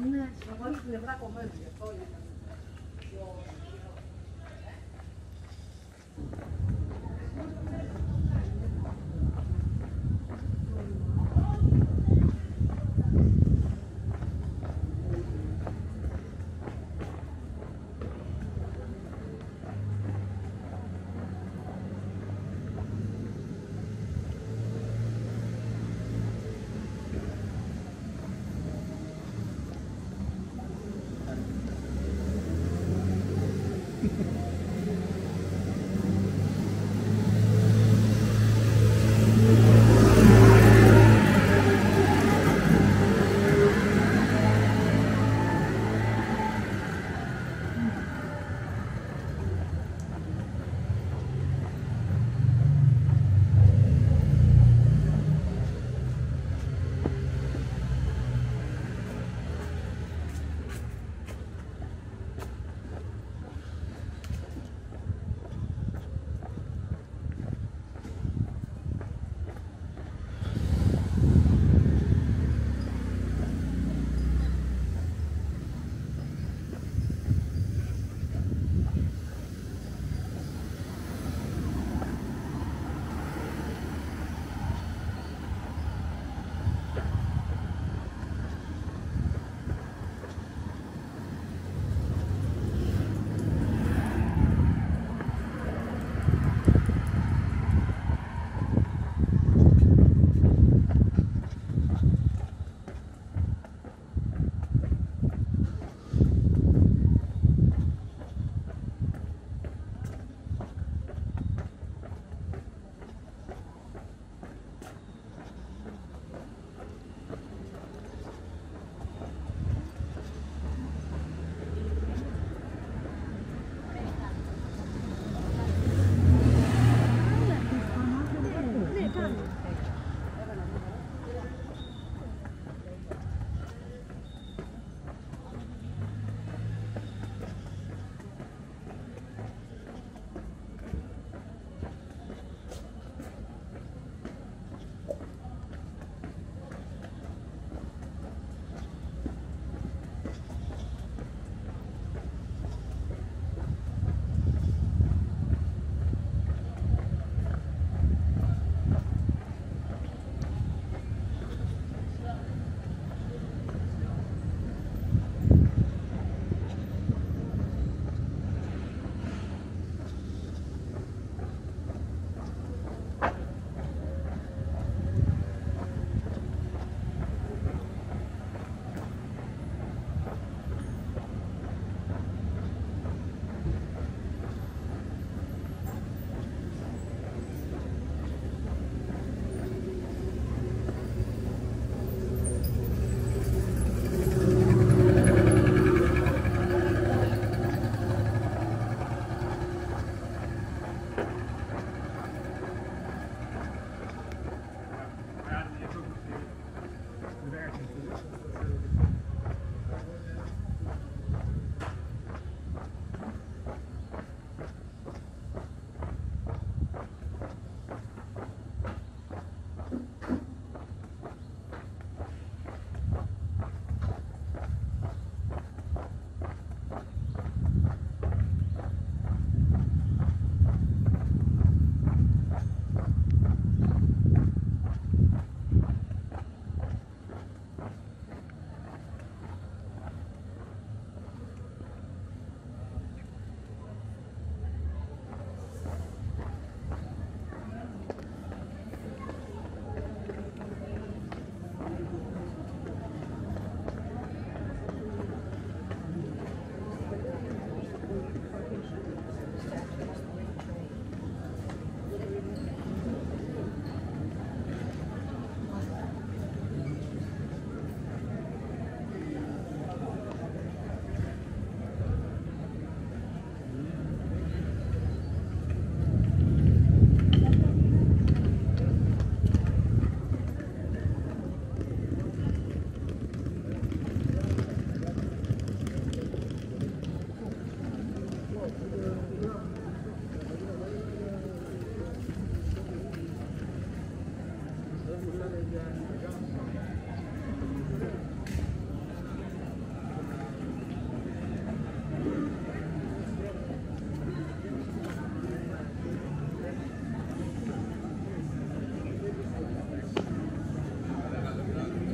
嗯呐，我伙子也不大高吗？高一点。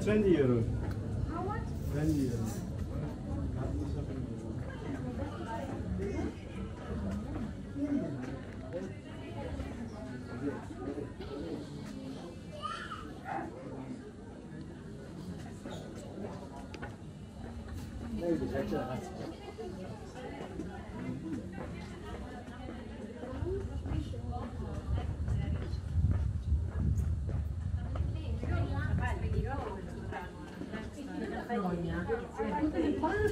120 euro. Gracias.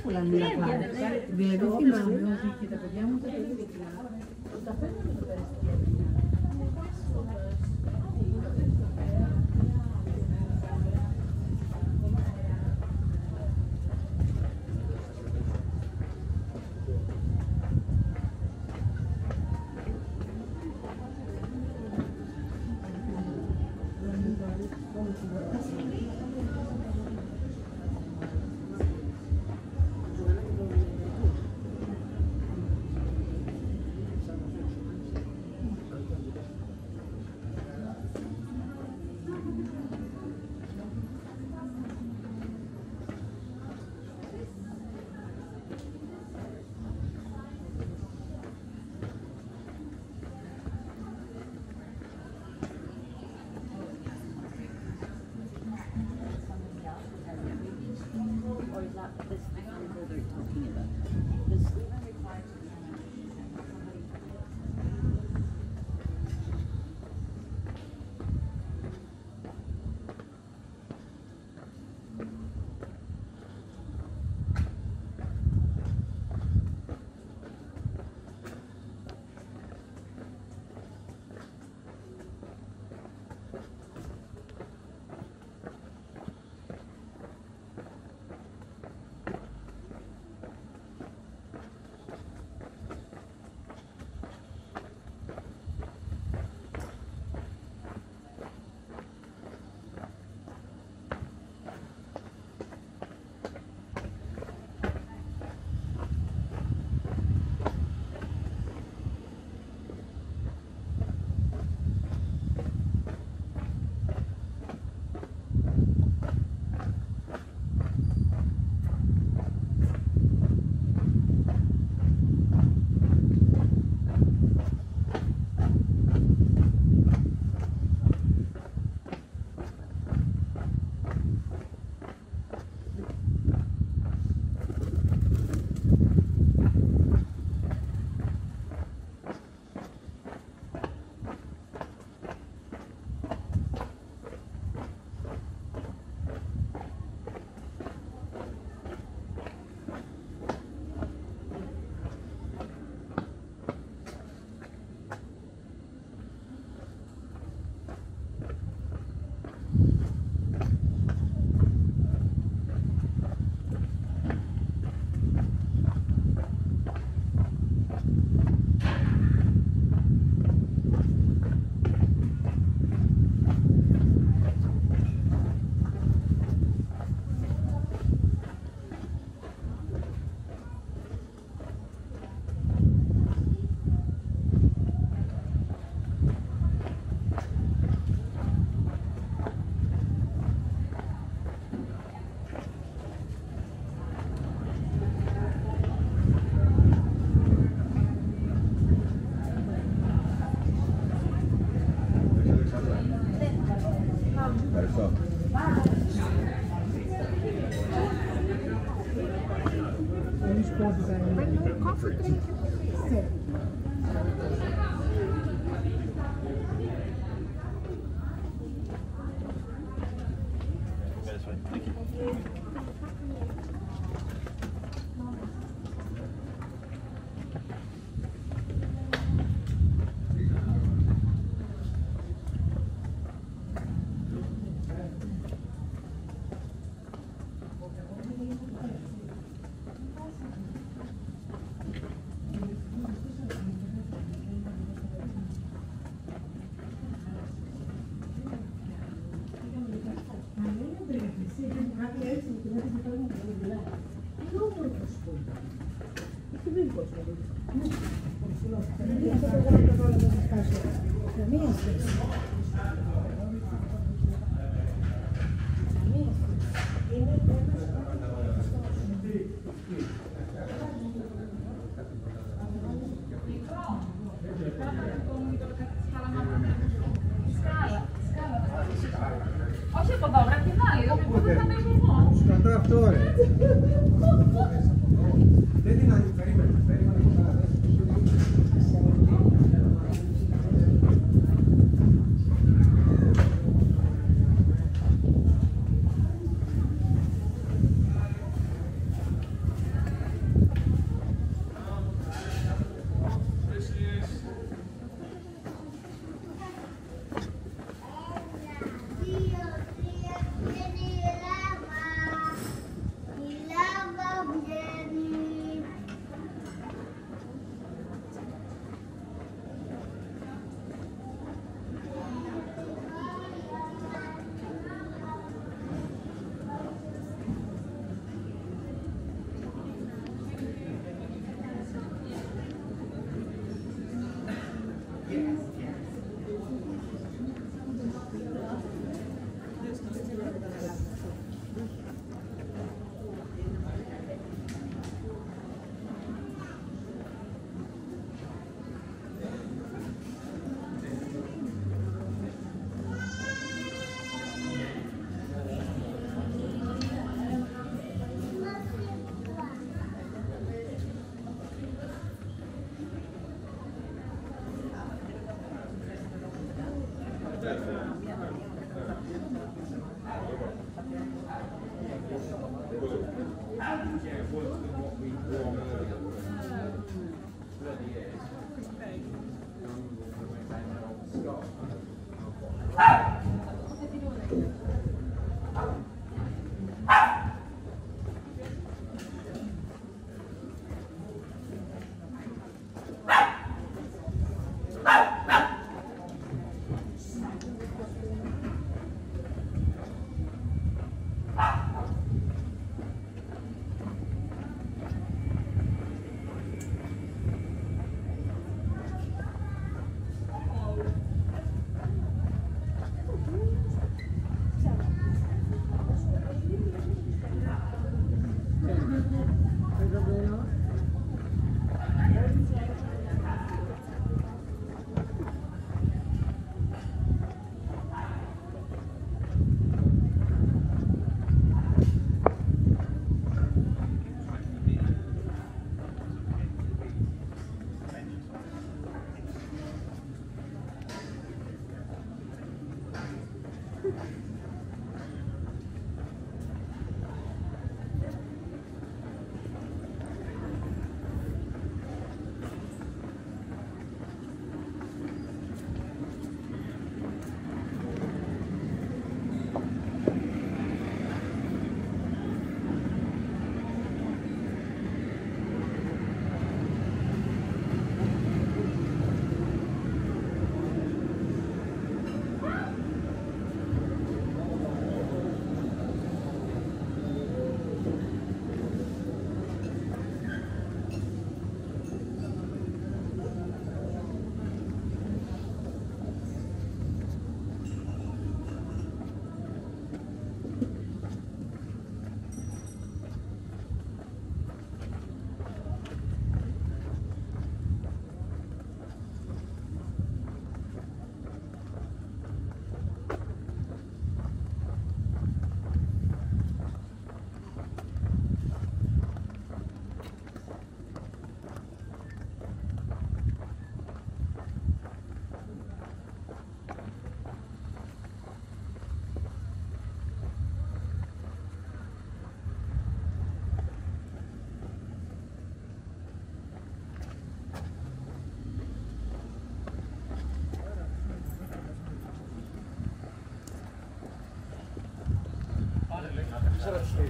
Μία